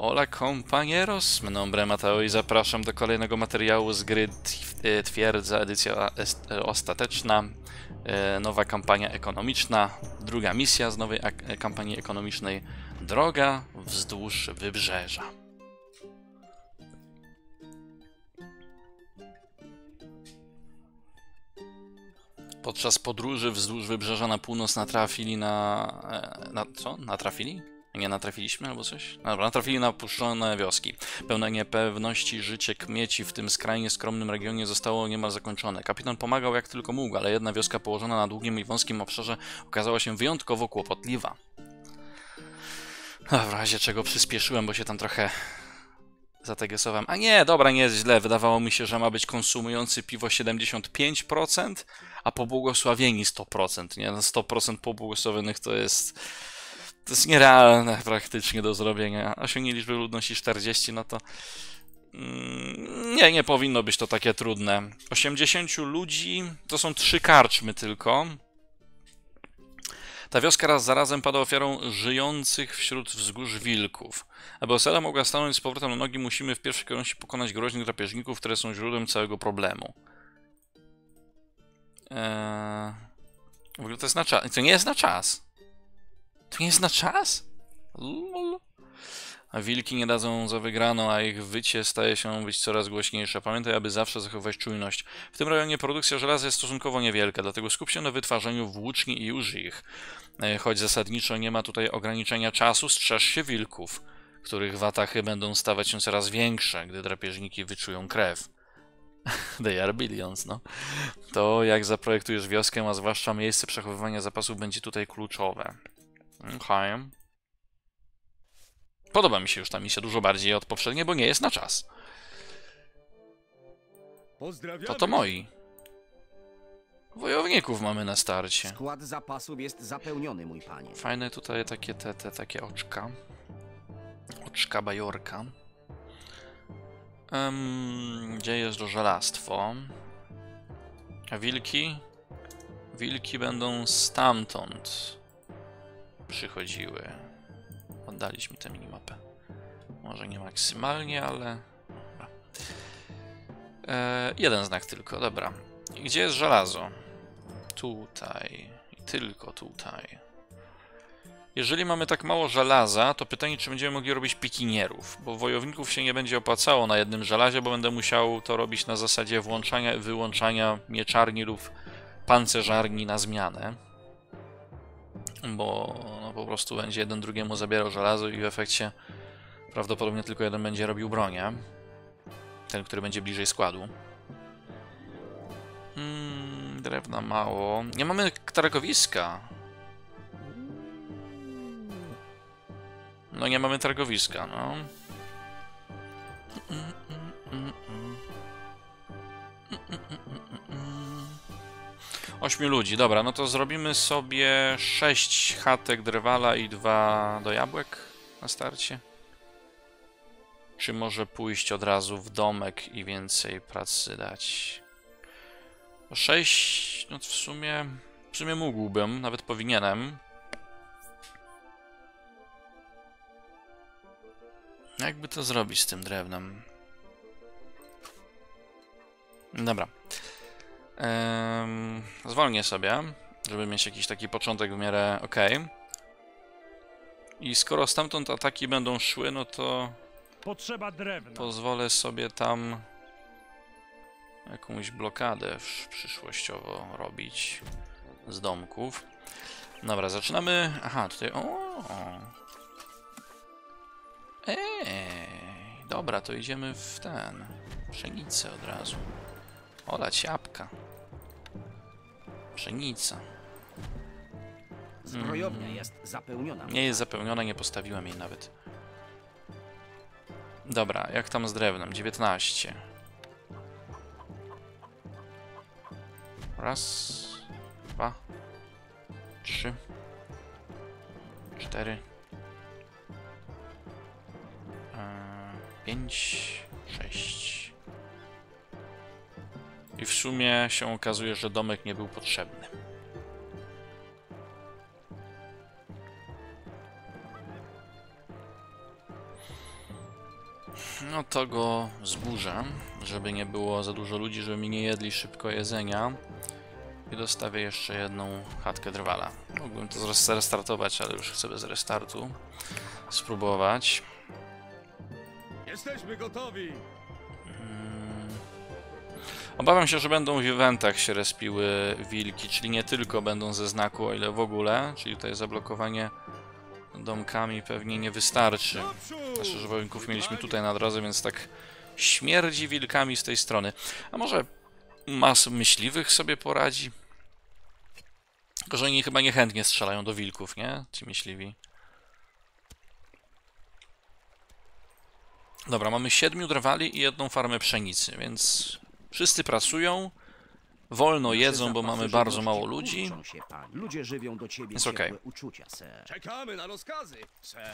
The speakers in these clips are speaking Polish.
Hola compañeros, nombre Mateo i zapraszam do kolejnego materiału z gry e, Twierdza, edycja e, ostateczna, e, nowa kampania ekonomiczna, druga misja z nowej kampanii ekonomicznej, droga wzdłuż wybrzeża. Podczas podróży wzdłuż wybrzeża na północ natrafili na... na co? Natrafili? Nie natrafiliśmy albo coś? No Dobra, natrafili na opuszczone wioski. Pełne niepewności życie kmieci w tym skrajnie skromnym regionie zostało niemal zakończone. Kapitan pomagał jak tylko mógł, ale jedna wioska położona na długim i wąskim obszarze okazała się wyjątkowo kłopotliwa. A w razie czego przyspieszyłem, bo się tam trochę zategesowałem. A nie, dobra, nie jest źle. Wydawało mi się, że ma być konsumujący piwo 75%, a pobłogosławieni 100%. Nie, no 100% pobłogosławionych to jest. To jest nierealne praktycznie do zrobienia. Osiągnie liczbę ludności 40, no to. mm, Nie, nie powinno być to takie trudne. 80 ludzi to są trzy karczmy tylko. Ta wioska raz za razem pada ofiarą żyjących wśród wzgórz wilków. Aby Osela mogła stanąć z powrotem na nogi, musimy w pierwszej kolejności pokonać groźnych drapieżników, które są źródłem całego problemu. Eee... W ogóle to jest na czas. To nie jest na czas. Nie jest na czas? Lol. A wilki nie dadzą za wygraną, a ich wycie staje się być coraz głośniejsze. Pamiętaj, aby zawsze zachowywać czujność. W tym rejonie produkcja żelaza jest stosunkowo niewielka, dlatego skup się na wytwarzaniu włóczni i użyj ich. E, Choć zasadniczo nie ma tutaj ograniczenia czasu, strzeż się wilków, których watachy będą stawać się coraz większe, gdy drapieżniki wyczują krew. They are billions, no. To jak zaprojektujesz wioskę, a zwłaszcza miejsce przechowywania zapasów będzie tutaj kluczowe. Okej. Podoba mi się już ta misja dużo bardziej od poprzedniej, bo nie jest na czas. To to moi. Wojowników mamy na starcie. Skład zapasów jest zapełniony, mój panie. Fajne tutaj takie te, te takie oczka. Oczka bajorka. Em, gdzie jest żelastwo? A wilki? Wilki będą stamtąd przychodziły. Oddaliśmy tę minimapę. Może nie maksymalnie, ale... E, jeden znak tylko, dobra. Gdzie jest żelazo? Tutaj. I tylko tutaj. Jeżeli mamy tak mało żelaza, to pytanie, czy będziemy mogli robić pikinierów, bo wojowników się nie będzie opłacało na jednym żelazie, bo będę musiał to robić na zasadzie włączania i wyłączania mieczarni lub pancerzarni na zmianę. Bo no, po prostu będzie jeden drugiemu zabierał żelazo i w efekcie prawdopodobnie tylko jeden będzie robił bronię. Ten, który będzie bliżej składu. Hmm, drewna mało. Nie mamy targowiska. No nie mamy targowiska, no. Ośmiu ludzi, dobra, no to zrobimy sobie sześć chatek drwala i dwa do jabłek na starcie. Czy może pójść od razu w domek i więcej pracy dać? Sześć, no to w sumie, w sumie mógłbym, nawet powinienem. Jakby to zrobić z tym drewnem? Dobra. Ehm, zwolnię sobie, żeby mieć jakiś taki początek w miarę ok. I skoro stamtąd ataki będą szły, no to Potrzeba drewna. pozwolę sobie tam jakąś blokadę przyszłościowo robić z domków. Dobra, zaczynamy. Aha, tutaj. O! Ej, dobra, to idziemy w ten. Pszenicę od razu. Olać jabłka. Pszenica. Zbrojownia jest zapełniona. Nie jest zapełniona, nie postawiłem jej nawet. Dobra, jak tam z drewnem? 19. Raz, dwa, trzy, cztery, e, pięć, sześć. I w sumie się okazuje, że domek nie był potrzebny. No to go zburzę, żeby nie było za dużo ludzi, żeby mi nie jedli szybko jedzenia. I dostawię jeszcze jedną chatkę drwala. Mógłbym to zres- zrestartować, ale już chcę bez restartu spróbować. Jesteśmy gotowi! Obawiam się, że będą w eventach się respiły wilki, czyli nie tylko będą ze znaku, o ile w ogóle, czyli tutaj zablokowanie domkami pewnie nie wystarczy. Znaczy, że wojowników mieliśmy tutaj na drodze, więc tak śmierdzi wilkami z tej strony. A może mas myśliwych sobie poradzi? Tylko, że oni chyba niechętnie strzelają do wilków, nie? Ci myśliwi. Dobra, mamy siedmiu drwali i jedną farmę pszenicy, więc wszyscy pracują, wolno jedzą, bo mamy bardzo mało ludzi. Ludzie żywią do ciebie Jest okej. uczucia. Czekamy na rozkazy, ser.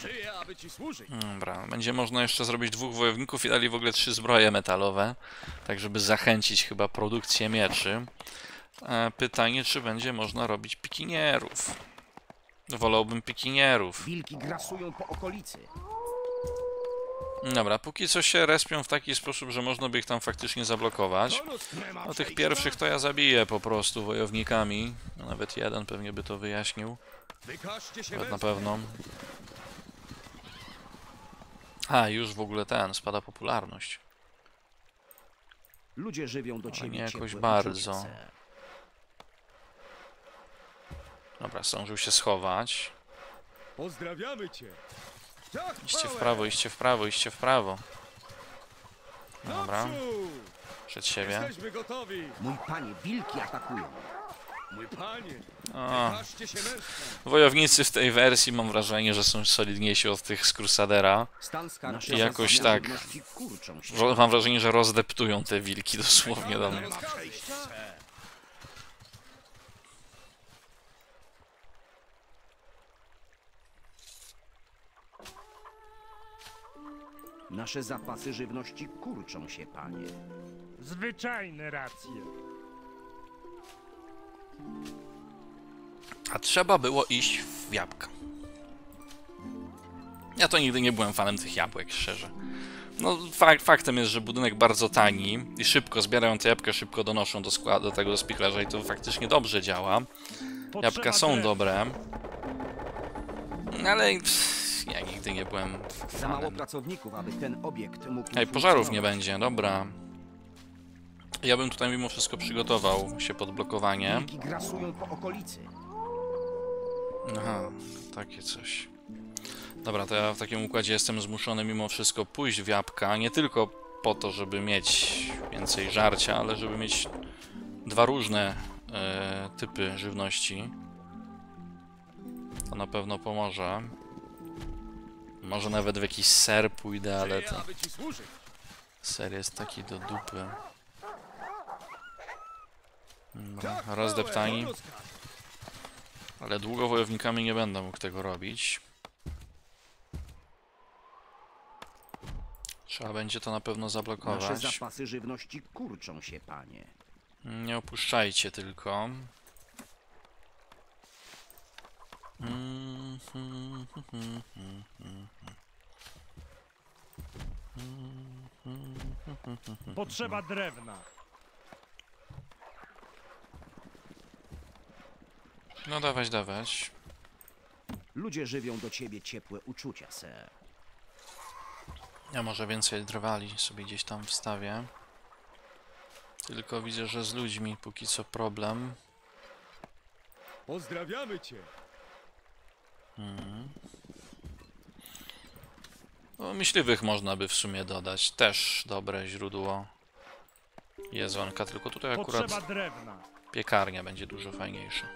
Żyję, aby ci służyć. Dobra, będzie można jeszcze zrobić dwóch wojowników i dali w ogóle trzy zbroje metalowe, tak żeby zachęcić chyba produkcję mieczy. E, Pytanie, czy będzie można robić pikinierów. Wolałbym pikinierów. Wilki grasują po okolicy. Dobra, póki co się respią w taki sposób, że można by ich tam faktycznie zablokować. No tych pierwszych to ja zabiję po prostu wojownikami. No, Nawet jeden pewnie by to wyjaśnił. Nawet na pewno. A, już w ogóle ten, spada popularność. Ludzie żywią do ciebie nie jakoś bardzo. Dobra, zdążył się schować. Pozdrawiamy cię. Iście w prawo, iście w prawo, iście w prawo. Dobra, Naprzód! przed siebie. Jesteśmy gotowi. Mój panie, wilki atakują. Mój panie, O, wojownicy w tej wersji mam wrażenie, że są solidniejsi od tych z Crusadera. I jakoś tak. Mam wrażenie, że rozdeptują te wilki dosłownie tam. Nie ma przejścia. ser. Nasze zapasy żywności kurczą się, panie. Zwyczajne racje. A trzeba było iść w jabłka. Ja to nigdy nie byłem fanem tych jabłek, szczerze. No, fak faktem jest, że budynek bardzo tani i szybko zbierają te jabłka, szybko donoszą do składu, do tego do spichlerza i to faktycznie dobrze działa. Potrzeba Jabłka są dobre. Ale pff, ja nigdy nie byłem Za mało pracowników, aby ten obiekt mógł Ej, pożarów nie będzie, dobra. Ja bym tutaj mimo wszystko przygotował się pod blokowanie. Grasują po okolicy. Aha, takie coś. Dobra, to ja w takim układzie jestem zmuszony mimo wszystko pójść w jabłka, nie tylko po to, żeby mieć więcej żarcia, ale żeby mieć dwa różne e, typy żywności. To na pewno pomoże. Może nawet w jakiś ser pójdę, ale to ser jest taki do dupy. Dobra, rozdeptani. Ale długo wojownikami nie będę mógł tego robić. Trzeba będzie to na pewno Nasze zablokować. zapasy żywności kurczą się, panie. Nie opuszczajcie tylko. Mm, hmm, hmm, hmm, hmm, hmm. Potrzeba drewna. No dawać, dawać. Ludzie żywią do ciebie ciepłe uczucia, ser. Ja może więcej drwali sobie gdzieś tam wstawię. Tylko widzę, że z ludźmi póki co problem. Pozdrawiamy cię. No, myśliwych można by w sumie dodać. Też dobre źródło jedzonka, tylko tutaj akurat piekarnia będzie dużo fajniejsza.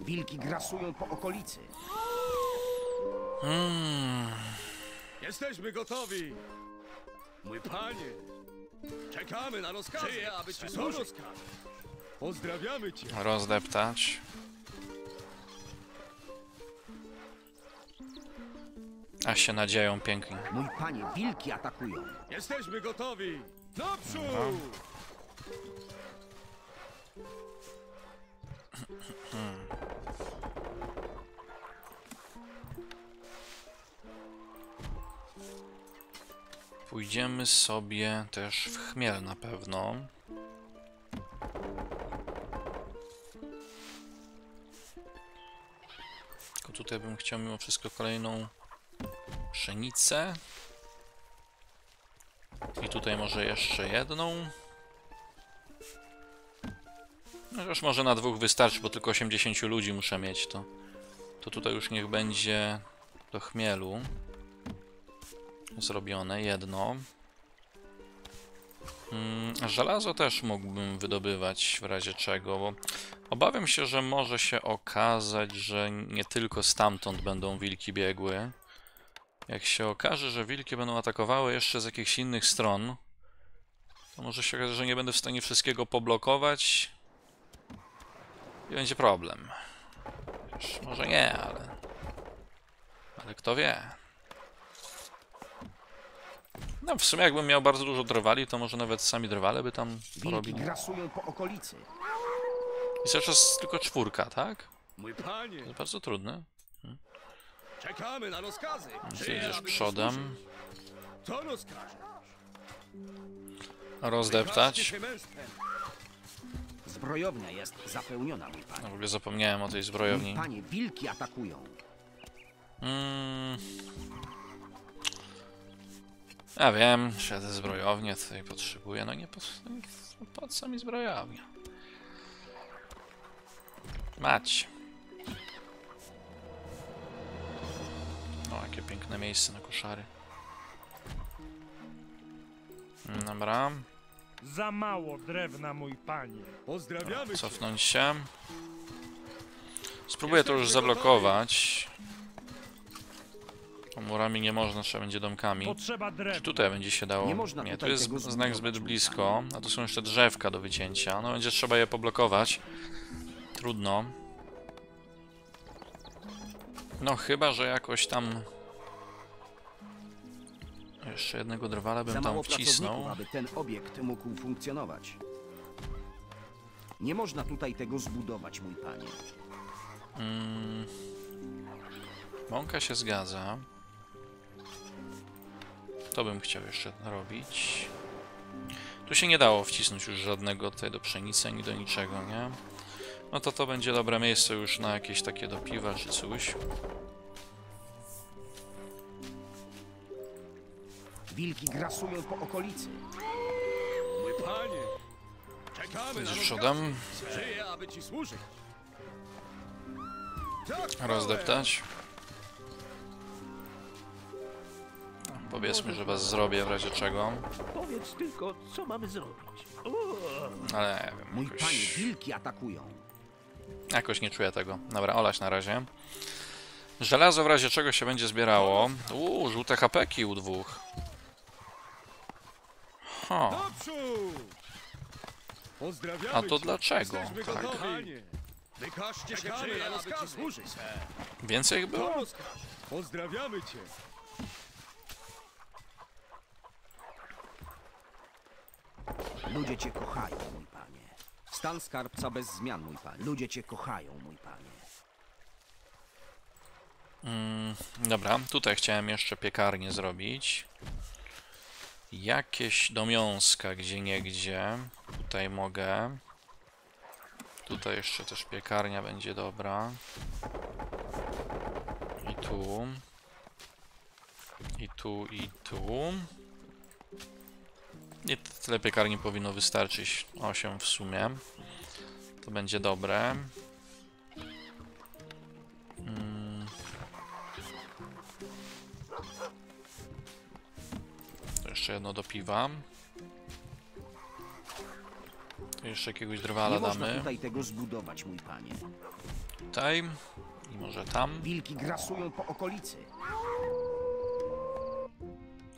Wilki grasują po okolicy. Mm, Jesteśmy gotowi. Mój panie, Czekamy na rozkazy, Żyje, aby ci służyć. Pozdrawiamy cię. Rozdeptać. A się nadzieją pięknie. Mój panie, wilki atakują. Jesteśmy gotowi. Naprzód! No. Pójdziemy sobie też w chmiel na pewno. Tylko tutaj bym chciał mimo wszystko kolejną pszenicę. I tutaj może jeszcze jedną. Już może na dwóch wystarczy, bo tylko 80 ludzi muszę mieć, to, to tutaj już niech będzie do chmielu zrobione, jedno. Mm, a żelazo też mógłbym wydobywać w razie czego, bo obawiam się, że może się okazać, że nie tylko stamtąd będą wilki biegły. Jak się okaże, że wilki będą atakowały jeszcze z jakichś innych stron, to może się okazać, że nie będę w stanie wszystkiego poblokować i będzie problem. Wiesz, może nie, ale... Ale kto wie. No w sumie jakbym miał bardzo dużo drwali, to może nawet sami drwale by tam porobili. grasują po okolicy. I cały czas tylko czwórka, tak? Mój panie, To jest bardzo trudne. czekamy na rozkazy. Ty idziesz przodem. rozkaże? Rozdeptać. się męstwem. Zbrojownia jest zapełniona, mój No, panie. w ogóle zapomniałem o tej Mój zbrojowni. panie, wilki atakują. Mm. Ja wiem, że te zbrojownie tutaj potrzebuję. No nie po, no po co mi zbrojownia? Mać. O, jakie piękne miejsce na koszary. Dobra, Za mało drewna, mój panie. Pozdrawiamy cofnąć się. Spróbuję to już zablokować. Bo Murami nie można, trzeba będzie domkami. Czy tutaj będzie się dało? Nie można Nie, tu jest znak zbyt blisko, a tu są jeszcze drzewka do wycięcia. No będzie trzeba je poblokować. Trudno. No chyba, że jakoś tam... Jeszcze jednego drwala bym tam wcisnął. aby ten obiekt mógł funkcjonować. Nie można tutaj tego zbudować, mój panie. Mm. Mąka się zgadza. To bym chciał jeszcze robić. Tu się nie dało wcisnąć już żadnego tutaj do pszenicy, ani do niczego, nie? No to to będzie dobre miejsce już na jakieś takie do piwa czy coś. Wilki grasują po okolicy. Mój panie, czekamy na przodem, Żyję, aby ci służyć. Tak, rozdeptać. Powiedzmy, że was zrobię w razie czego, Powiedz tylko, co mamy zrobić. Ale nie wiem, Mój panie, jakoś, wilki atakują. jakoś nie czuję tego. Dobra, olać na razie. Żelazo w razie czego się będzie zbierało. Uuu, żółte hapeki u dwóch. Ho. Naprzód! Pozdrawiamy A to cię. dlaczego? Jesteśmy Tak. gotowi. Panie, wykażcie się Czekamy na rozkazy. służyć. Więcej ich było? Pozdrawiamy cię. Ludzie cię kochają, mój panie. Stan skarbca bez zmian, mój panie. Ludzie cię kochają, mój panie. Mm, dobra, tutaj chciałem jeszcze piekarnię zrobić. Jakieś do miąska gdzie niegdzie. Tutaj mogę. Tutaj jeszcze też piekarnia będzie dobra. I tu. I tu, i tu. I tyle piekarni powinno wystarczyć. 8 w sumie. To będzie dobre. Mm. To jeszcze jedno do piwa. Jeszcze jakiegoś drwala Nie można damy. tutaj tego zbudować, mój panie. Tutaj. I może tam. Wilki grasują po okolicy.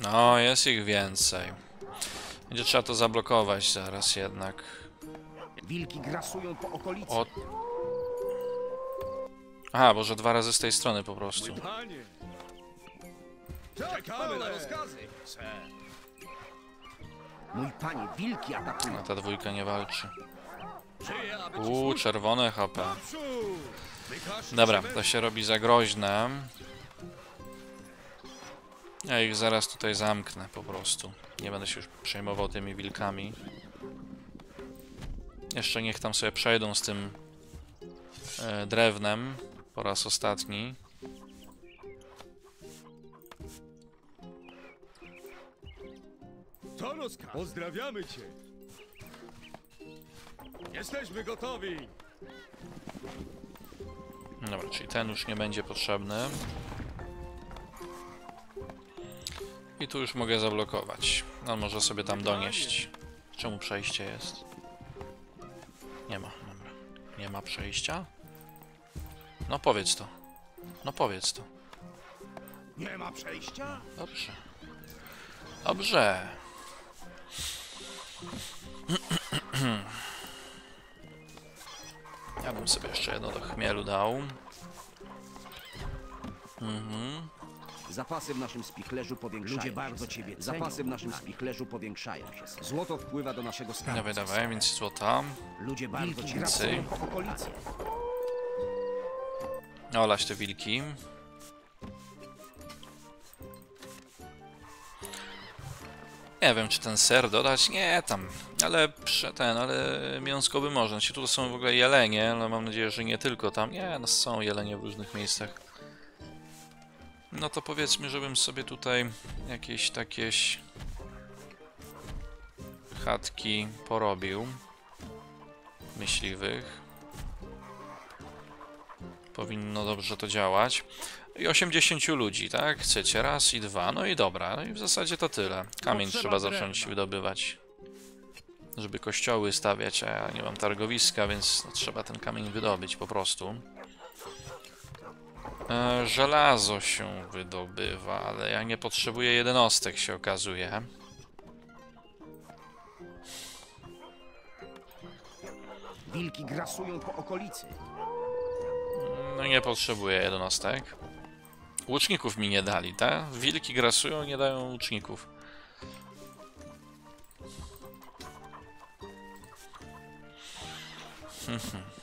No, jest ich więcej. Będzie trzeba to zablokować zaraz jednak. Wilki grasują po okolicy. O. Aha, bo że dwa razy z tej strony po prostu. Mój panie. Czekamy na rozkazy. Mój panie, wilki atakują. A ta dwójka nie walczy. Uuu, czerwone HP. Dobra, to się robi za groźne. Ja ich zaraz tutaj zamknę po prostu. Nie będę się już przejmował tymi wilkami. Jeszcze niech tam sobie przejdą z tym e, drewnem po raz ostatni. To rozkaz. Pozdrawiamy cię. Jesteśmy gotowi. Dobra, czyli ten już nie będzie potrzebny. I tu już mogę zablokować. On może sobie tam donieść. Czemu przejście jest? Nie ma, dobra. Nie ma przejścia? No powiedz to. No powiedz to. Nie ma przejścia? Dobrze. Dobrze. Ja bym sobie jeszcze jedno do chmielu dał. Mhm. Zapasy w naszym spichlerzu powiększają Ludzie się. bardzo ciebie Zapasy cenią, w naszym spichlerzu powiększają się. Złoto wpływa do naszego skarbu. Dawaj, dawaj, więc złota. Ludzie bardzo ciebie cenią po okolicy. Olać te wilki. Nie wiem, czy ten ser dodać? Nie, tam. Ale prze, ten, ale mięskowy można. Ci tu są w ogóle jelenie, ale mam nadzieję, że nie tylko tam. Nie, no są jelenie w różnych miejscach. No to powiedzmy, żebym sobie tutaj jakieś takie chatki porobił. Myśliwych. Powinno dobrze to działać. I 80 ludzi, tak? Chcecie raz i dwa, no i dobra. No i w zasadzie to tyle. Kamień Potrzeba trzeba zacząć drewna. wydobywać. Żeby kościoły stawiać, a ja nie mam targowiska, więc no, trzeba ten kamień wydobyć po prostu. E, żelazo się wydobywa, ale ja nie potrzebuję jednostek, się okazuje. Wilki grasują po okolicy. No nie potrzebuję jednostek. Łuczników mi nie dali, tak? Wilki grasują, nie dają łuczników.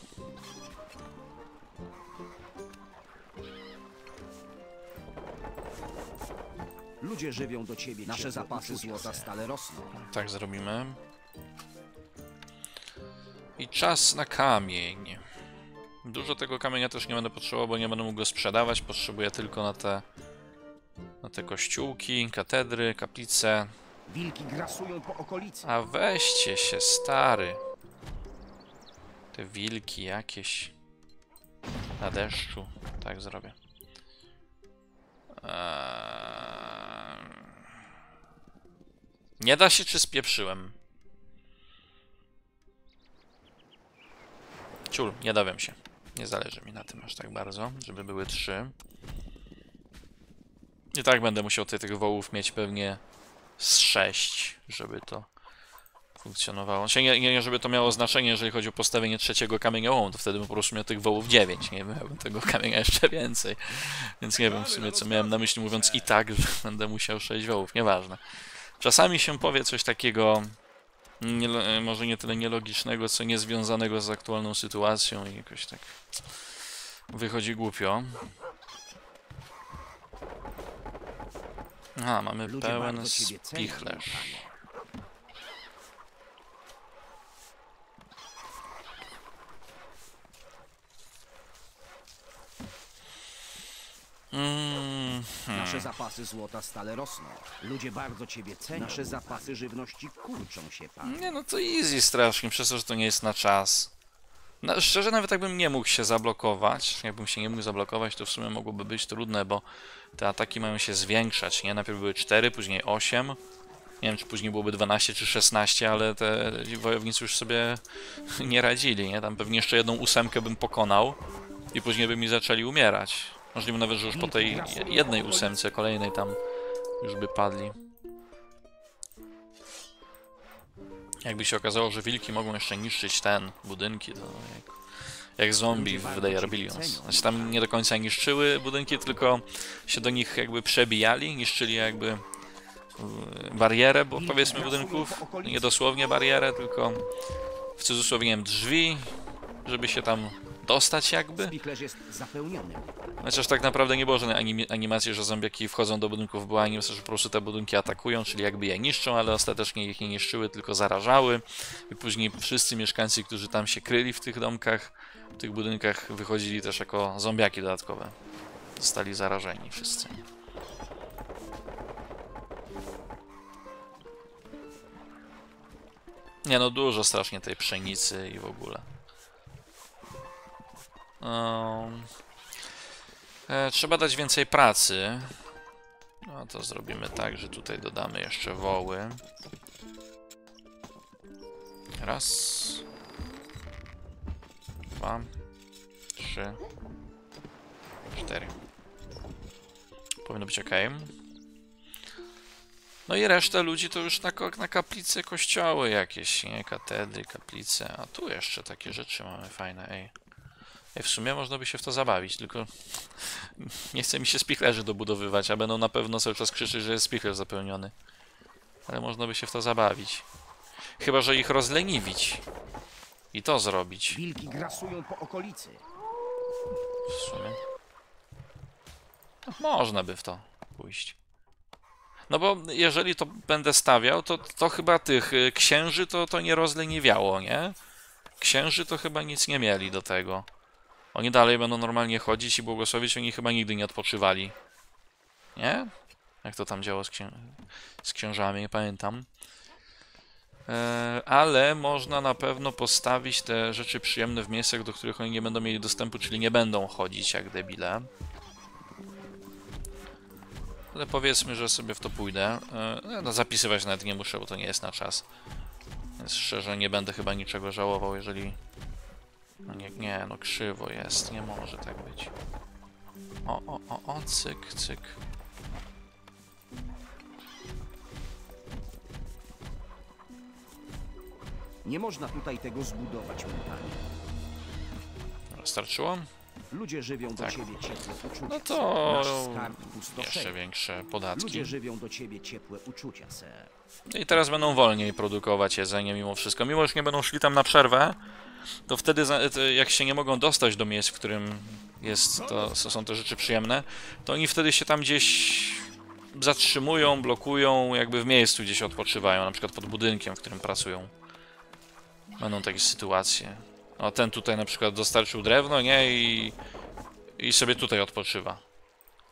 Ludzie żywią do ciebie Nasze zapasy złota stale rosną. Tak zrobimy. I czas na kamień. Dużo tego kamienia też nie będę potrzebował, bo nie będę mógł go sprzedawać. Potrzebuję tylko na te, na te kościółki, katedry, kaplice. Wilki grasują po okolicy. A weźcie się, stary. Te wilki jakieś. Na deszczu. Tak zrobię. Eee... Nie da się, czy spieprzyłem? Ciul, nie dowiem się. Nie zależy mi na tym aż tak bardzo, żeby były trzy. I tak będę musiał tutaj tych wołów mieć pewnie z 6, żeby to funkcjonowało. Znaczy, nie, nie, żeby to miało znaczenie, jeżeli chodzi o postawienie trzeciego kamieniołomu, to wtedy bym po prostu miał tych wołów 9, nie miałbym tego kamienia jeszcze więcej. Więc nie wiem w sumie, co miałem na myśli, mówiąc i tak, że będę musiał 6 wołów, nieważne. Czasami się powie coś takiego, nie, może nie tyle nielogicznego, co niezwiązanego z aktualną sytuacją i jakoś tak wychodzi głupio. A, mamy Ludzie pełen spichlerz. Panie. Mm, Nasze zapasy złota stale rosną. Ludzie bardzo ciebie cenią. Nasze zapasy żywności kurczą się, pan. Nie no to easy strasznie, przez to, że to nie jest na czas. No, szczerze nawet jakbym nie mógł się zablokować, jakbym się nie mógł zablokować, to w sumie mogłoby być trudne, bo te ataki mają się zwiększać, nie? Najpierw były 4, później 8. Nie wiem, czy później byłoby 12 czy 16, ale te wojownicy już sobie nie radzili, nie? Tam pewnie jeszcze jedną ósemkę bym pokonał i później by mi zaczęli umierać. Możliwe nawet, że już po tej jednej ósemce kolejnej tam już by padli. Jakby się okazało, że wilki mogą jeszcze niszczyć ten, budynki, to jak, jak zombie w The Are Billions. Znaczy tam nie do końca niszczyły budynki, tylko się do nich jakby przebijali, niszczyli jakby y, barierę, bo powiedzmy budynków, nie dosłownie barierę, tylko w cudzysłowie nie wiem, drzwi, żeby się tam dostać jakby. Chociaż tak naprawdę nie było żadnej animi- animacji, że zombiaki wchodzą do budynków, była animacja, że po prostu te budynki atakują, czyli jakby je niszczą, ale ostatecznie ich nie niszczyły, tylko zarażały. I później wszyscy mieszkańcy, którzy tam się kryli w tych domkach, w tych budynkach, wychodzili też jako zombiaki dodatkowe. Zostali zarażeni wszyscy. Nie no, dużo strasznie tej pszenicy i w ogóle. E, trzeba dać więcej pracy. No to zrobimy tak, że tutaj dodamy jeszcze woły. Raz. Dwa. Trzy. Cztery. Powinno być ok. No i reszta ludzi to już na, na kaplice, kościoły jakieś, nie? Katedry, kaplice. A tu jeszcze takie rzeczy mamy fajne, ej. W sumie można by się w to zabawić, tylko nie chce mi się spichlerzy dobudowywać, a będą na pewno cały czas krzyczeć, że jest spichlerz zapełniony. Ale można by się w to zabawić. Chyba, że ich rozleniwić. I to zrobić. Wilki grasują po okolicy. W sumie. No, można by w to pójść. No bo jeżeli to będę stawiał, to, to chyba tych y, księży to, to nie rozleniwiało, nie? Księży to chyba nic nie mieli do tego. Oni dalej będą normalnie chodzić i błogosławić, oni chyba nigdy nie odpoczywali. Nie? Jak to tam działo z, księ... z księżami, nie pamiętam. E, ale można na pewno postawić te rzeczy przyjemne w miejscach, do których oni nie będą mieli dostępu, czyli nie będą chodzić jak debile. Ale powiedzmy, że sobie w to pójdę. E, No, zapisywać nawet nie muszę, bo to nie jest na czas. Więc szczerze nie będę chyba niczego żałował, jeżeli... No nie, nie, no krzywo jest, nie może tak być. O, o, o, o, cyk, cyk. Nie można tutaj tego zbudować, mój panie. Starczyło? Ludzie żywią do Tak. ciebie ciepłe uczucia. No to jeszcze większe podatki. Ludzie żywią do ciebie ciepłe uczucia, ser. I teraz będą wolniej produkować jedzenie mimo wszystko. Mimo, że nie będą szli tam na przerwę, to wtedy jak się nie mogą dostać do miejsc, w którym jest to, są te rzeczy przyjemne, to oni wtedy się tam gdzieś zatrzymują, blokują, jakby w miejscu gdzieś odpoczywają, na przykład pod budynkiem, w którym pracują. Będą takie sytuacje. O, ten tutaj na przykład dostarczył drewno, nie? I, i sobie tutaj odpoczywa.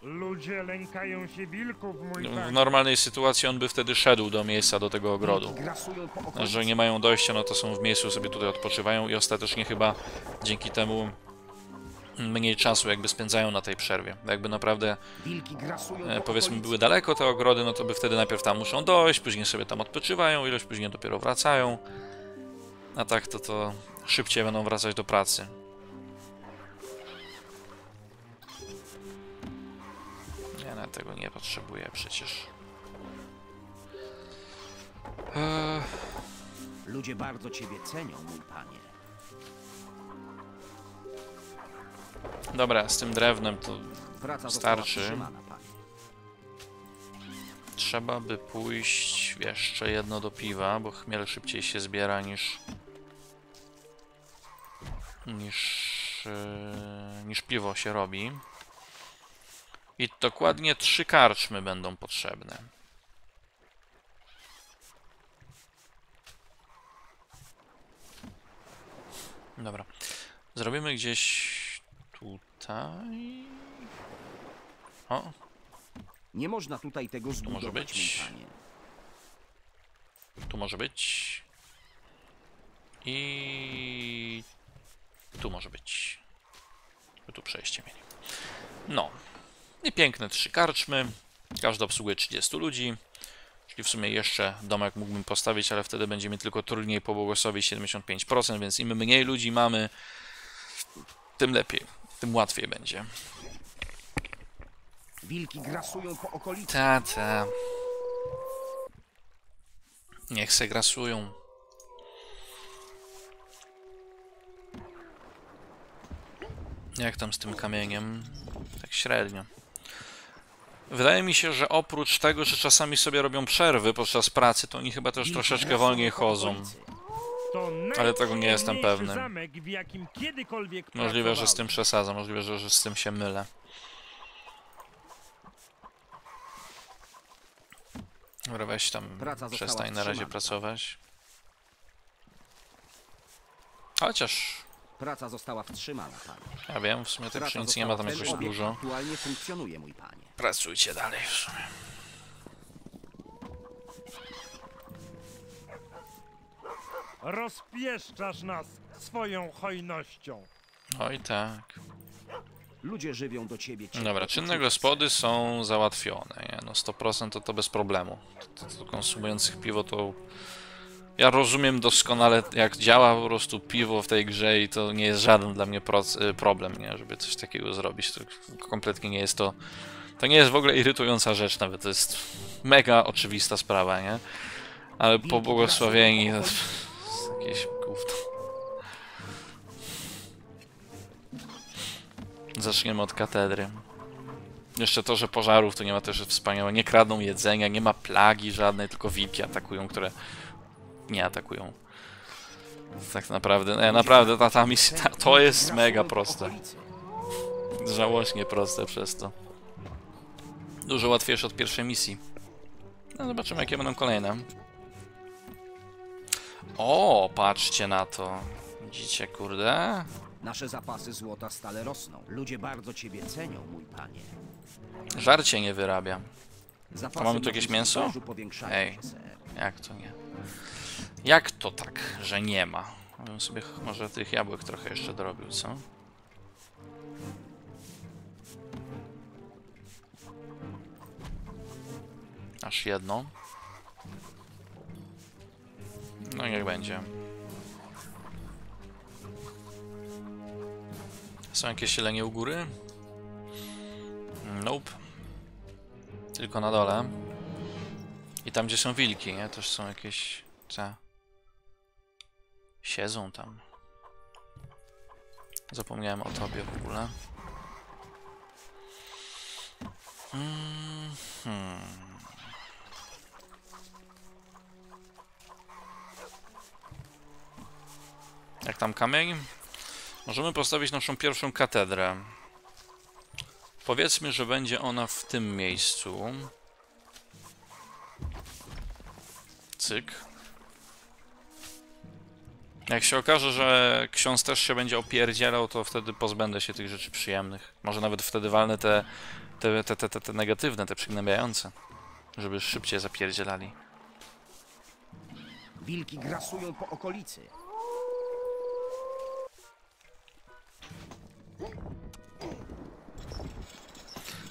Ludzie lękają się wilków, mój W panie. normalnej sytuacji on by wtedy szedł do miejsca, do tego ogrodu. A że nie mają dojścia, no to są w miejscu, sobie tutaj odpoczywają i ostatecznie chyba dzięki temu mniej czasu jakby spędzają na tej przerwie. Jakby naprawdę, e, po powiedzmy, były daleko te ogrody, no to by wtedy najpierw tam muszą dojść, później sobie tam odpoczywają, ilość później dopiero wracają. A tak to to szybciej będą wracać do pracy. Tego nie potrzebuję przecież. Eee... Ludzie bardzo ciebie cenią, mój panie. Dobra, z tym drewnem to Praca Starczy. trzeba by pójść jeszcze jedno do piwa, bo chmiel szybciej się zbiera niż niż e, niż piwo się robi. I dokładnie trzy karczmy będą potrzebne. Dobra. Zrobimy gdzieś tutaj. O, Nie można tutaj tego może zbudować, być. mój panie. Tu może być. I tu może być. By tu przejście mieli. No. I piękne trzy karczmy. Każda obsługuje 30 ludzi. Czyli w sumie jeszcze domek mógłbym postawić, ale wtedy będzie mi tylko trudniej pobłogosławić 75%, więc im mniej ludzi mamy, tym lepiej, tym łatwiej będzie. Wilki grasują po okolicy. Ta, ta. Niech se grasują. Jak tam z tym kamieniem? Tak średnio. Wydaje mi się, że oprócz tego, że czasami sobie robią przerwy podczas pracy, to oni chyba też troszeczkę wolniej chodzą. Ale tego nie jestem pewny. Możliwe, że z tym przesadzam, możliwe, że, że z tym się mylę. Dobra, weź tam, przestań na razie pracować. Chociaż, Praca została wstrzymana, panie. ja wiem, w sumie Praca pszenicy nie ma tam została jakoś wstrzymana. dużo. Aktualnie funkcjonuje, mój panie. Pracujcie dalej w sumie. Rozpieszczasz nas swoją hojnością. Oj tak. Ludzie żywią do ciebie ciepło Dobra, czynne gospody są załatwione, nie? No 100% to, to bez problemu. To, to, to konsumujących piwo to... Ja rozumiem doskonale jak działa po prostu piwo w tej grze i to nie jest żaden dla mnie y, problem, nie? Żeby coś takiego zrobić. To kompletnie nie jest to... To nie jest w ogóle irytująca rzecz nawet, to jest mega oczywista sprawa, nie? Ale pobłogosławieni to jest jakieś gówno. Zaczniemy od katedry. Jeszcze to, że pożarów tu nie ma też wspaniałe. Nie kradną jedzenia, nie ma plagi żadnej, tylko wilki atakują, które nie atakują. Tak naprawdę, nie, naprawdę ta, ta misja, ta, to jest mega proste. Żałośnie proste przez to. Dużo łatwiejsze od pierwszej misji. No zobaczymy jakie będą kolejne. O, patrzcie na to. Widzicie, kurde? Nasze zapasy złota stale rosną. Ludzie bardzo ciebie cenią, mój panie. Żarcie nie wyrabia. Zapasy A mamy tu jakieś mięso? Ej. Jak to nie? Jak to tak, że nie ma? Bym sobie może tych jabłek trochę jeszcze dorobił, co? Aż jedno. No niech będzie. Są jakieś sielenie u góry? Nope. Tylko na dole. I tam, gdzie są wilki, nie? Też są jakieś... Co? Siedzą tam. Zapomniałem o tobie w ogóle. Mm, hmm. Jak tam kamień? Możemy postawić naszą pierwszą katedrę. Powiedzmy, że będzie ona w tym miejscu. Cyk. Jak się okaże, że ksiądz też się będzie opierdzielał, to wtedy pozbędę się tych rzeczy przyjemnych. Może nawet wtedy walnę te, te, te, te, te, te negatywne, te przygnębiające. Żeby szybciej zapierdzielali. Wilki grasują po okolicy.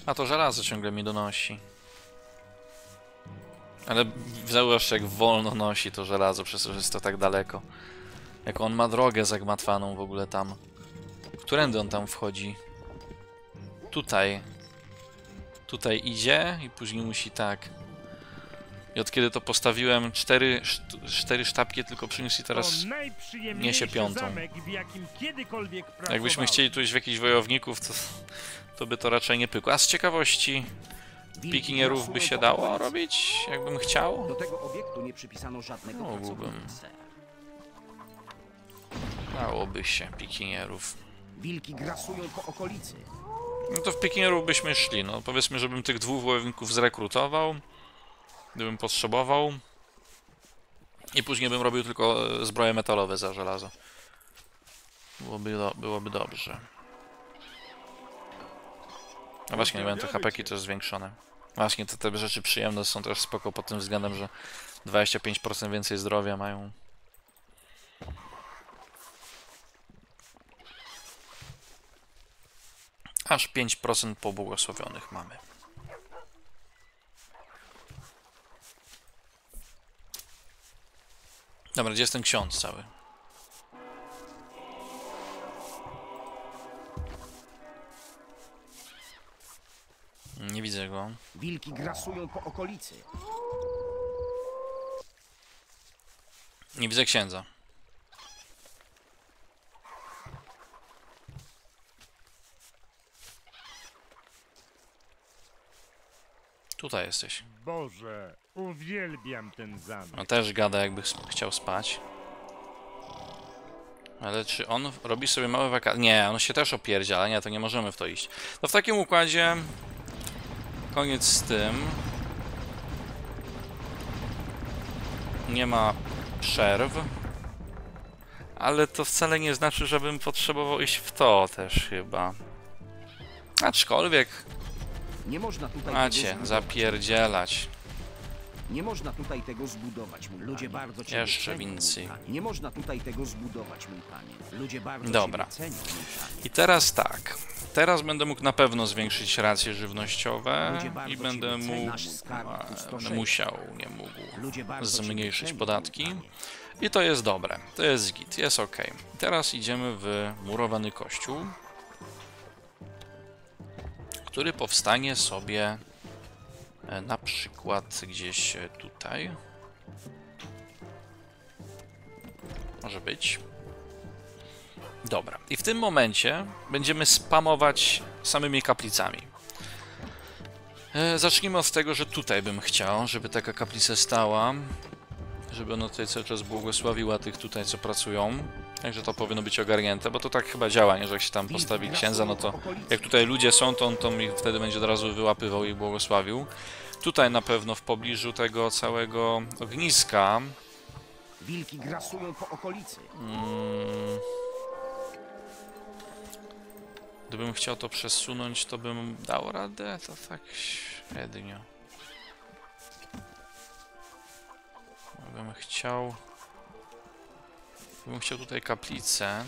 A to żelazo ciągle mi donosi. Ale zauważ jak wolno nosi to żelazo, przez to, że jest to tak daleko. Jak on ma drogę zagmatwaną w ogóle tam. Którędy on tam wchodzi? Tutaj. Tutaj idzie i później musi tak. I od kiedy to postawiłem, cztery, szt- cztery sztabki tylko przyniósł i teraz... niesie piątą. zamek. Jakbyśmy chcieli tu iść w jakichś wojowników, to, to by to raczej nie pykło. A z ciekawości pikinierów by się dało robić, jakbym chciał? Do tego obiektu nie przypisano żadnego No, Mógłbym. Dałoby się pikinierów. Wilki grasują po okolicy. No to w pikinierów byśmy szli, no powiedzmy, żebym tych dwóch wojowników zrekrutował, gdybym potrzebował. I później bym robił tylko e, zbroje metalowe za żelazo. Byłoby, do, byłoby dobrze. A właśnie, nie wiem, te hapeki też zwiększone. Właśnie, te, te rzeczy przyjemne są też spoko pod tym względem, że 25% więcej zdrowia mają. Aż 5% pobłogosławionych mamy. Dobra, gdzie jest ten ksiądz cały? Nie widzę go. Wilki grasują po okolicy. Nie widzę księdza. Tutaj jesteś. Boże, uwielbiam ten zamek. No też gada jakby chciał spać. Ale czy on robi sobie małe wakacje? Nie, on się też opierdziela. Nie, to nie możemy w to iść. To w takim układzie... Koniec z tym. Nie ma przerw. Ale to wcale nie znaczy, żebym potrzebował iść w to też chyba. Aczkolwiek, Nie można tutaj macie, zapierdzielać. Nie można tutaj tego zbudować, mój Ludzie panie. bardzo cię Jeszcze więcej. Nie można tutaj tego zbudować, mój panie. Ludzie bardzo Dobra. cenią. I teraz tak. Teraz będę mógł na pewno zwiększyć racje żywnościowe i będę mógł, pustoszeje. będę musiał, nie mógł zmniejszyć podatki. I to jest dobre. To jest git, jest ok. Teraz idziemy w murowany kościół, który powstanie sobie e, na przykład gdzieś e, tutaj. Może być. Dobra. I w tym momencie będziemy spamować samymi kaplicami. E, zacznijmy od tego, że tutaj bym chciał, żeby taka kaplica stała. Żeby ona tutaj cały czas błogosławiła tych tutaj, co pracują. Także to powinno być ogarnięte, bo to tak chyba działa, nie? Że jak się tam postawi księdza, no to jak tutaj ludzie są, to on to ich wtedy będzie od razu wyłapywał i błogosławił. Tutaj na pewno w pobliżu tego całego ogniska Wilki grasują po okolicy. Mm. Gdybym chciał to przesunąć, to bym dał radę, to tak średnio. Gdybym chciał... Gdybym chciał tutaj kaplicę.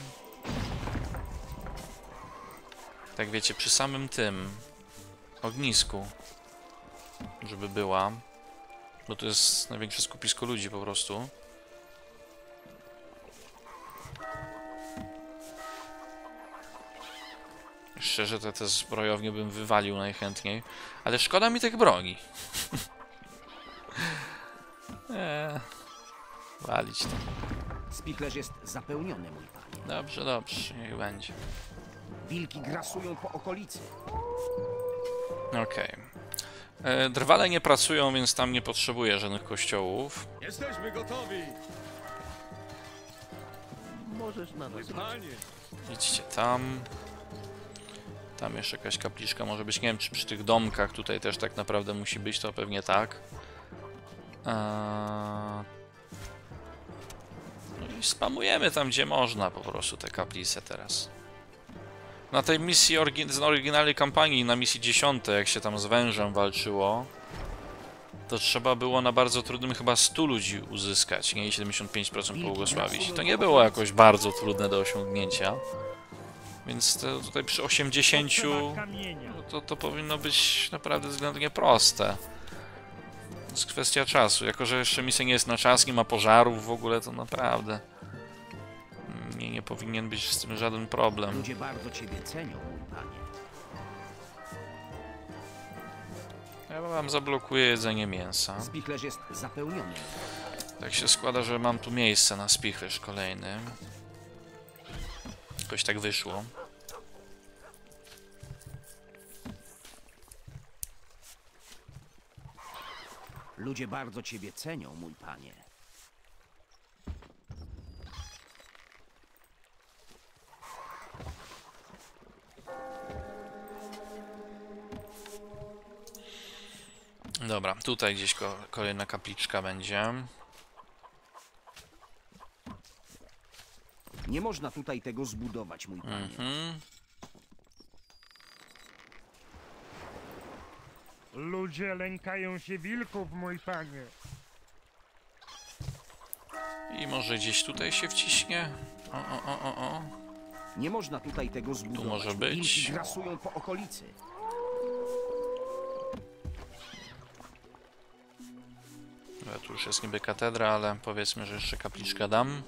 Tak wiecie, przy samym tym ognisku, żeby była. Bo to jest największe skupisko ludzi po prostu. Szczerze, to te zbrojownie bym wywalił najchętniej. Ale szkoda mi tych broni. eee, walić to. Spichlerz jest zapełniony, mój panie. Dobrze, dobrze, niech będzie. Wilki grasują po okolicy. Okej. E, Drwale nie pracują, więc tam nie potrzebuję żadnych kościołów. Jesteśmy gotowi! Możesz na nas Panie! Idźcie tam. Tam jeszcze jakaś kapliczka może być. Nie wiem, czy przy tych domkach tutaj też tak naprawdę musi być, to pewnie tak. Eee... Spamujemy tam, gdzie można po prostu te kaplice teraz. Na tej misji z oryginalnej kampanii, na misji 10, jak się tam z wężem walczyło, to trzeba było na bardzo trudnym chyba 100 ludzi uzyskać, nie? I 75% błogosławić. To nie było jakoś bardzo trudne do osiągnięcia. Więc to tutaj przy 80 Potrzeba kamienia. no to, to powinno być naprawdę względnie proste. Jest kwestia czasu. Jako, że jeszcze misja nie jest na czas, nie ma pożarów w ogóle, to naprawdę nie, nie powinien być z tym żaden problem. Ludzie bardzo ciebie cenią, mój panie. Ja wam zablokuję jedzenie mięsa. Spichlerz jest zapełniony. Tak się składa, że mam tu miejsce na spichlerz kolejny. Jakoś tak wyszło. Ludzie bardzo ciebie cenią, mój panie. Dobra, tutaj gdzieś ko kolejna kapliczka będzie. Nie można tutaj tego zbudować, mój panie. Mhm. Ludzie lękają się wilków, mój panie. I może gdzieś tutaj się wciśnie? O, o, o, o, o. Nie można tutaj tego zbudować. może być. Wilki grasują po okolicy. Dobra, tu już jest niby katedra, ale powiedzmy, że jeszcze kapliczkę dam.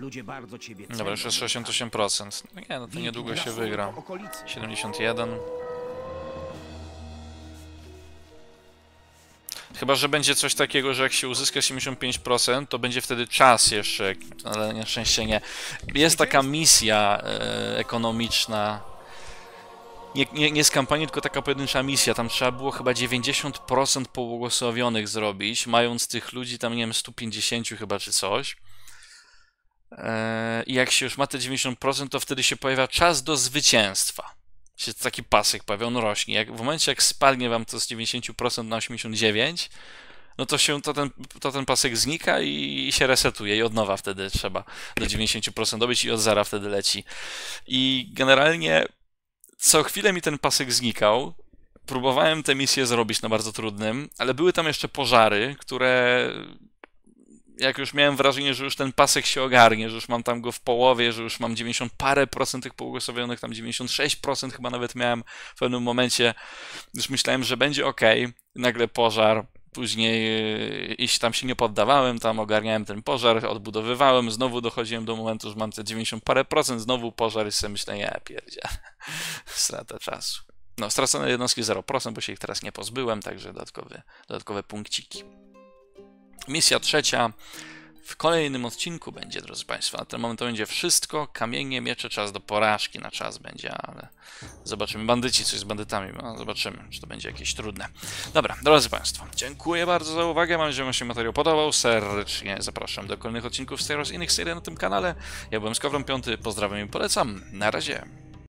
Ludzie bardzo ciebie cenią. Dobra, już jest mój panie. 68%. No nie, no to niedługo się wygra. po okolicy. 71. Chyba, że będzie coś takiego, że jak się uzyska 75%, to będzie wtedy czas jeszcze, ale na szczęście nie. Jest taka misja e, ekonomiczna, nie, nie, nie z kampanii, tylko taka pojedyncza misja. Tam trzeba było chyba 90% pobłogosławionych zrobić, mając tych ludzi tam, nie wiem, 150 chyba czy coś. Eee, I jak się już ma te 90%, to wtedy się pojawia czas do zwycięstwa. Się taki pasek pojawia, on rośnie. Jak, w momencie, jak spadnie wam to z 90% na 89%, no to się to ten, to ten pasek znika i, i się resetuje i od nowa wtedy trzeba do 90% dobyć i od zera wtedy leci. I generalnie co chwilę mi ten pasek znikał. Próbowałem tę misję zrobić na bardzo trudnym, ale były tam jeszcze pożary, które jak już miałem wrażenie, że już ten pasek się ogarnie, że już mam tam go w połowie, że już mam 90 parę procent tych pobłogosławionych, tam 96% chyba nawet miałem w pewnym momencie, już myślałem, że będzie ok, nagle pożar, później iść tam się nie poddawałem, tam ogarniałem ten pożar, odbudowywałem, znowu dochodziłem do momentu, że mam te 90 parę procent, znowu pożar i sobie myślę, ja pierdzie, strata czasu. No, stracone jednostki 0%, bo się ich teraz nie pozbyłem, także dodatkowe, dodatkowe punkciki. Misja trzecia w kolejnym odcinku będzie, drodzy Państwo. Na ten moment to będzie wszystko. Kamienie, miecze, czas do porażki na czas będzie, ale zobaczymy. Bandyci, coś z bandytami, no, zobaczymy, czy to będzie jakieś trudne. Dobra, drodzy Państwo, dziękuję bardzo za uwagę. Mam nadzieję, że się materiał podobał. Serdecznie zapraszam do kolejnych odcinków z oraz innych serii na tym kanale. Ja byłem Skowron Piąty, pozdrawiam i polecam. Na razie.